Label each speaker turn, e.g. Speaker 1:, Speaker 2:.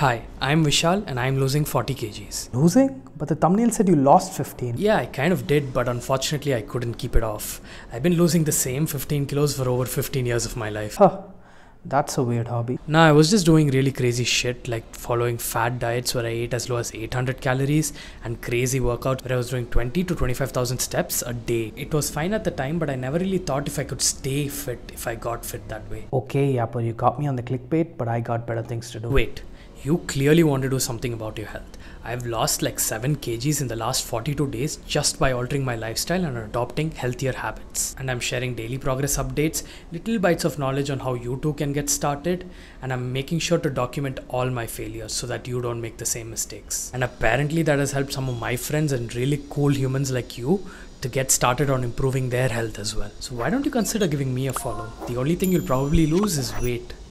Speaker 1: Hi, I'm Vishal and I'm losing 40 kgs.
Speaker 2: Losing? But the thumbnail said you lost 15.
Speaker 1: Yeah, I kind of did, but unfortunately I couldn't keep it off. I've been losing the same 15 kilos for over 15 years of my life.
Speaker 2: Huh. That's a weird hobby.
Speaker 1: Nah, I was just doing really crazy shit like following fat diets where I ate as low as 800 calories and crazy workouts where I was doing 20 to 25,000 steps a day. It was fine at the time, but I never really thought if I could stay fit if I got fit that way.
Speaker 2: Okay, Yapper, you got me on the clickbait, but I got better things to do.
Speaker 1: Wait, you clearly want to do something about your health. I've lost like 7 kgs in the last 42 days just by altering my lifestyle and adopting healthier habits. And I'm sharing daily progress updates, little bites of knowledge on how you too can get started, and I'm making sure to document all my failures so that you don't make the same mistakes. And apparently, that has helped some of my friends and really cool humans like you to get started on improving their health as well. So, why don't you consider giving me a follow? The only thing you'll probably lose is weight.